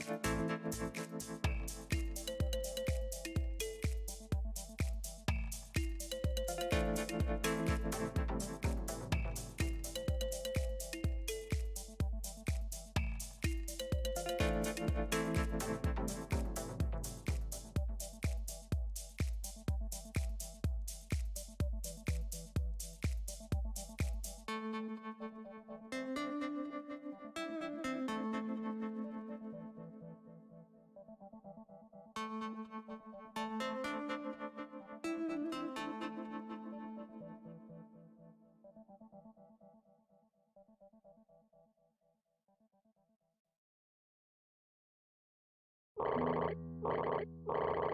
Thank you. Bye.